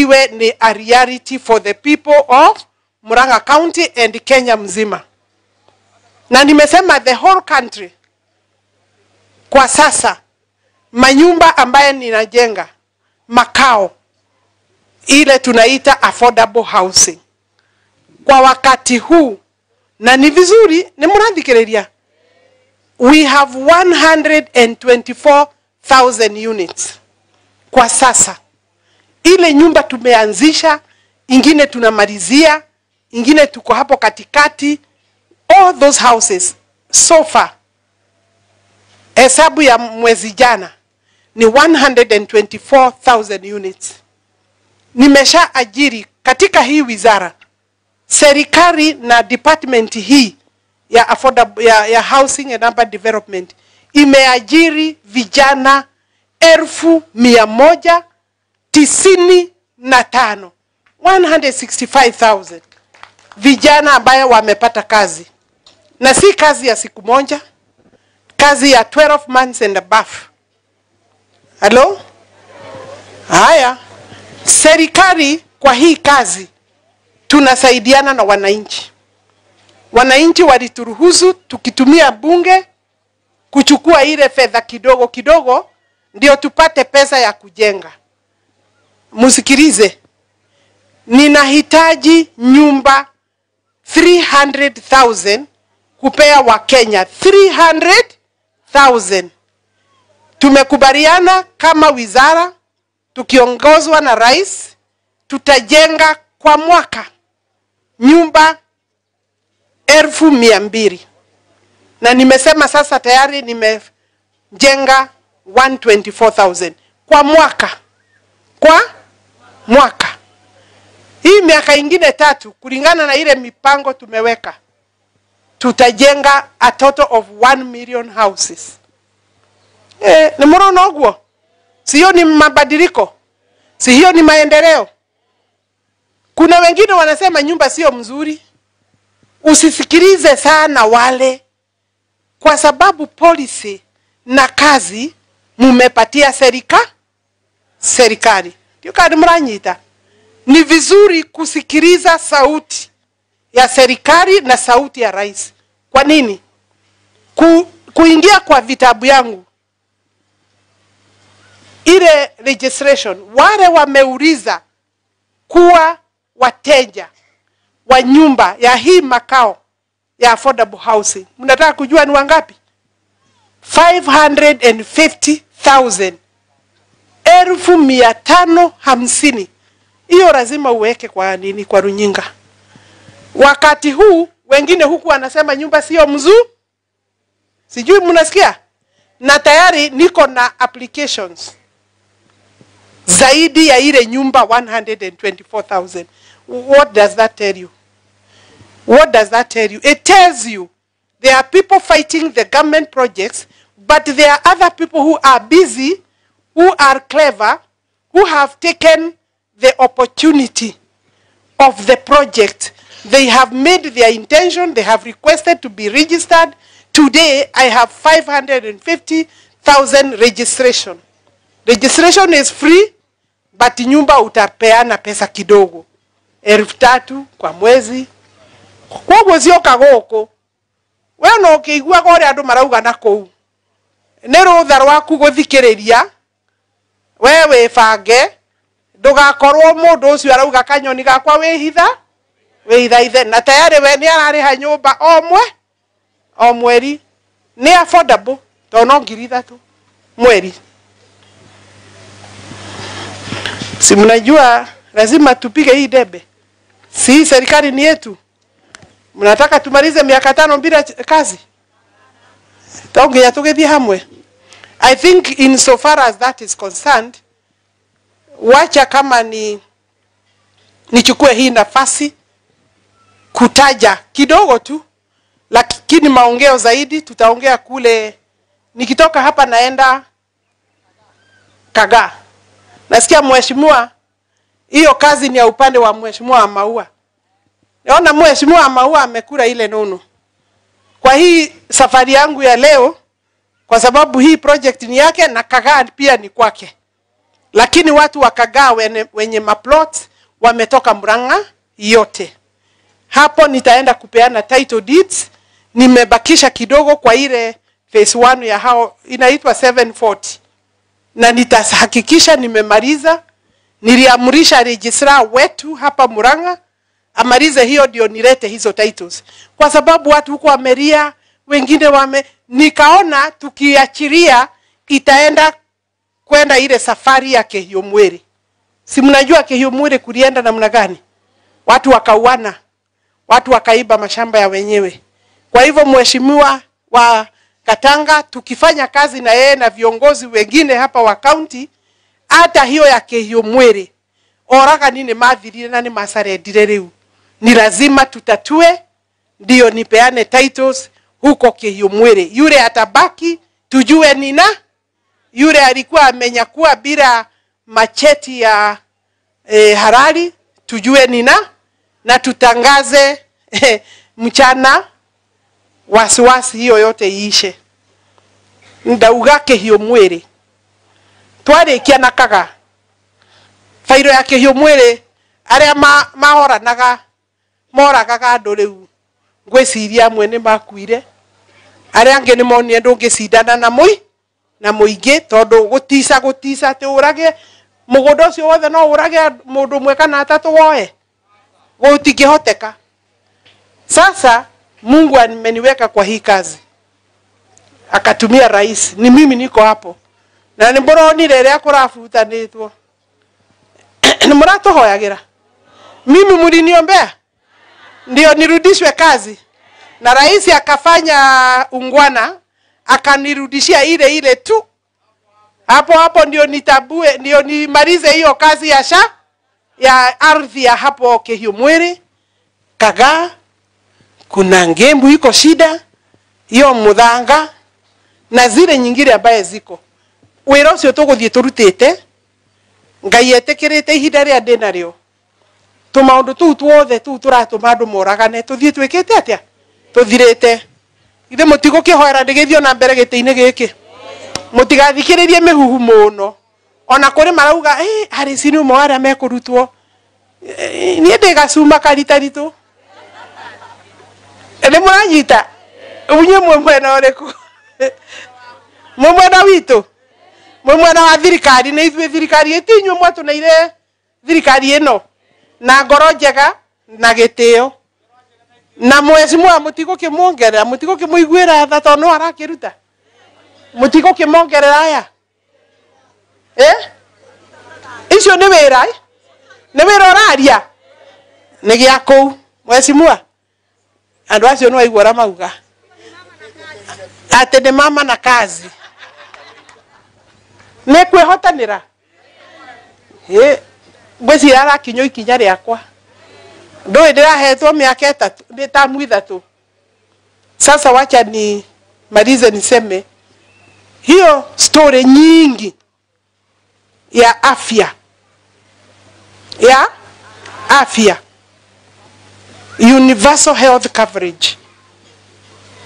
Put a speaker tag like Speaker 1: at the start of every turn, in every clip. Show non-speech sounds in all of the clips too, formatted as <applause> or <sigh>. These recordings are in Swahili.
Speaker 1: iwe ni a reality for the people of Murang'a County and Kenya mzima. Na nimesema the whole country kwa sasa manyumba ambayo ninajenga makao ile tunaita affordable housing kwa wakati huu, na ni vizuri ni murathikiriria, we have 124,000 units kwa sasa. Ile nyumba tumeanzisha, ingine tunamalizia, ingine tuko hapo katikati. All those houses so far, hesabu ya mwezi jana ni 124,000 units. Nimesha ajiri katika hii wizara, serikali na department hii ya, affordable, ya, ya housing and urban development imeajiri vijana elfu mia moja tisini na tano 165,000 vijana ambayo wamepata kazi, na si kazi ya siku moja, kazi ya 12 months and above. Halo? Haya, serikali kwa hii kazi tunasaidiana na wananchi. Wananchi walituruhusu tukitumia bunge kuchukua ile fedha kidogo kidogo, ndio tupate pesa ya kujenga. Msikilize, ninahitaji nyumba 300,000 kupea wa kenya 300,000. Tumekubaliana kama wizara tukiongozwa na rais, tutajenga kwa mwaka nyumba elfu mia mbili. Na nimesema sasa tayari nimejenga 124,000 kwa mwaka, kwa mwaka. Hii miaka ingine tatu, kulingana na ile mipango tumeweka, tutajenga a total of 1 million houses. Eh, ni mrono uguo? Sio ni mabadiliko? Si hiyo ni maendeleo? Kuna wengine wanasema nyumba sio mzuri. Usisikilize sana wale, kwa sababu policy na kazi mumepatia serika serikali, mranyita. Ni vizuri kusikiliza sauti ya serikali na sauti ya rais. Kwa nini? Ku, kuingia kwa vitabu yangu ile registration, wale wameuliza kuwa wateja wa nyumba ya hii makao ya affordable housing, mnataka kujua ni wangapi? 550,000 elfu mia tano hamsini. Hiyo lazima uweke kwa nini, kwa runyinga. Wakati huu wengine huku wanasema nyumba sio mzuri, sijui mnasikia, na tayari niko na applications zaidi ya ile nyumba 124,000. What does that tell you? What does that tell you? It tells you there are people fighting the government projects, but there are other people who are busy, who are clever, who have taken the opportunity of the project. They have made their intention, they have requested to be registered. Today, I have 550,000 registration. Registration is free, but nyumba utapeana pesa kidogo, elfu tatu kwa mwezi. Koguo cioka gũkũ we no ũkĩiguaga ũrĩa andũ marauga na kũu nĩ rũtha rwaku gũthikĩrĩria we wä bange ndågakorwo må ndå å cio arauga kanyoni gakwa wä hitha wä hitha ithe. Na tayarä we nä ararä ha nyå mba o mwe o mweri. Nä affordable to no ngiri ithatå mweri. Si mnajua lazima tupige hii debe. Si serikali ni yetu. Mnataka tumalize miaka tano bila kazi? Tonginya tugithie hamwe i think in so far as that is concerned wacha kama ni nichukue hii nafasi kutaja kidogo tu lakini maongeo zaidi tutaongea kule nikitoka hapa naenda kagaa. Nasikia mheshimiwa hiyo kazi ni ya upande wa mheshimiwa maua. Naona mheshimiwa maua amekula ile nono. Kwa hii safari yangu ya leo kwa sababu hii project ni yake na kagaa pia ni kwake lakini watu wa Kagaa wenye, wenye maplot wametoka Murang'a yote. Hapo nitaenda kupeana title deeds. Nimebakisha kidogo kwa ile phase 1 ya hao inaitwa 740 na nitahakikisha nimemaliza. Niliamrisha registrar wetu hapa Murang'a amalize hiyo ndio nilete hizo titles, kwa sababu watu huko wamelia, wengine wame, nikaona tukiachiria itaenda kwenda ile safari ya Kehiomwere. Si mnajua Kehiomwere kulienda namna gani? Watu wakauana, watu wakaiba mashamba ya wenyewe. Kwa hivyo mheshimiwa wa Katanga, tukifanya kazi na yeye na viongozi wengine hapa wa kaunti, hata hiyo ya Kehiomwere oraga nini mathirire na ni masarendire riu ni lazima tutatue, ndio nipeane titles huko Kehiomwere. Yule atabaki tujue nina. Yule alikuwa amenyakua bila macheti ya e, halali tujue nina. Na tutangaze e, mchana wasiwasi hiyo yote iishe. Ndauga Kehiomwere twarikia na kaga. Fairo yake hiyo mwere aria ma, mahoranaga moragaga andå rä u ngwiciria amwe nä makuire arä angä ni monie ndå ngä cindana na mui na må ingä tondå gå tica gå tica atä å rage må gå nda å cio wothe no urage ndå mwe kana atatå woe gutingihoteka hoteka sasa mungu ameniweka kwa hii kazi. Akatumia rais. Ni mimi niko hapo. Na ni må ronire rä a kå rabutanä two nä må ratå hoyagä ra mimi mliniombea ndio nirudishwe kazi na rais akafanya ungwana akanirudishia ile ile tu. Hapo hapo ndio nitabue ndio nimalize hiyo kazi ya sha ya ardhi ya hapo Kehiomwere kagaa kuna ngembu iko shida hiyo muthanga na zile nyingine ambaye ziko. Wira ucio tuguthie turutite ngai etikirite ihinda ria ndi nario tumaundu tuu tuothe tuu turatuma andu moragane tuthie twikite atia tuthirite ithe mutigo kihoera ndigithio na mbere giti-ini giki mutigathikiririe mihuhu muno ona kuri marauga eh hari sini mo aria mekurutwo nie ndi gacuma karitaritu ni muranyita unye mwe mwena uriku <laughs> mwe mwena witu mwe mwena wa thirikari? Nä ithuä thirikari ä tinyue mwatå thirikari ä no na ngoro njega na gä tä o na mwezi mwa mutigo kä mutigo må tigå kä må iguä ra tha to no arakä ruta må tigå kä mongerera aya icio nä wä ra nä wä ra å raria nä gä a kå u mwecimwa andå acio nä waigua mauga. Atä nä mama na kazi nä kwä hotanä ra ikinya arakinywo ikinya rĩakwa ndũĩ ndĩrahetwo mĩaka ĩtatũ nĩ tamu ithatå sasa wacha ni malize niseme hiyo story nyingi ya afya ya afya universal health coverage.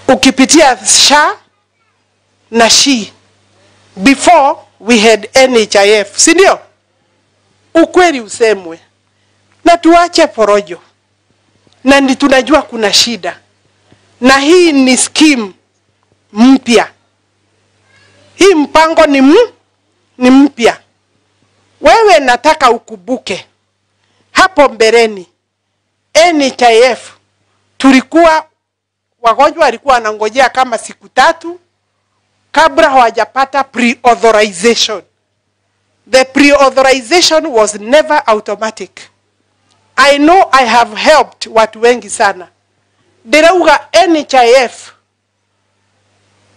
Speaker 1: Ukipitia sha na shi before we had nhif si ndio? Ukweli usemwe. Na tuache porojo na ndi tunajua kuna shida. Na hii ni scheme mpya. Hii mpango ni, m, ni mpya. Wewe nataka ukubuke. Hapo mbeleni nhif tulikuwa wagonjwa walikuwa wanangojea kama siku tatu kabla hawajapata pre-authorization. The pre-authorization was never automatic i know i have helped watu wengi sana. Derauga nhif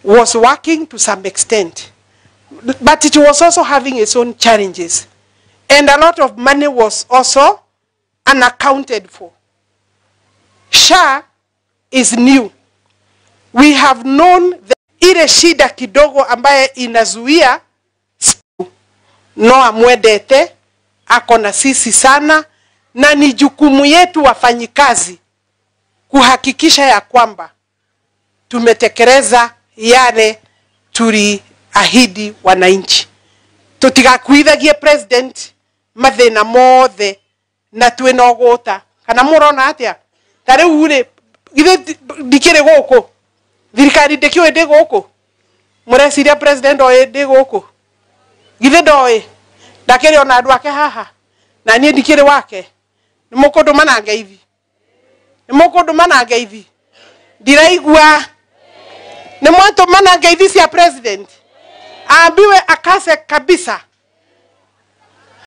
Speaker 1: was working to some extent. But it was also having its own challenges. And a lot of money was also unaccounted for. Sha is new. We have known the ile shida kidogo ambaye inazuia no Mwedete ako na sisi sana na ni jukumu yetu wafanyikazi kuhakikisha ya kwamba tumetekeleza yale tuliahidi wananchi. Tutigakuithagie president mathina mothe na twina ũgũta. Kana murona atia ta rĩu rĩ githĩ ndikĩrĩ gũkũ? Thirikari ndĩkĩũĩ ndi gũkũ? Mureciria president oĩ ndĩ gũkũ? Githĩ ndoĩ? Ndakĩrĩ ona andũ ake haha? Na niĩ ndikĩrĩ wake nĩ na ngeithi nä må kå ndå mana ngeithi ndiraigua. Nä mwatå mana ngeithi cia president? Ambiwe akase kabisa